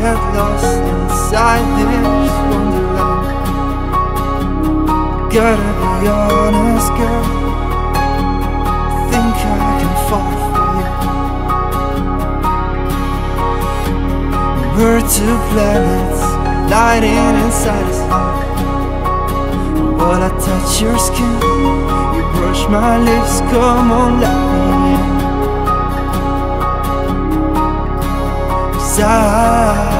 get lost inside this wonderland. Gotta be honest, girl. Think I can fall for you. We're two planets lighting inside us. While I touch your skin, you brush my lips. Come on, let me in. I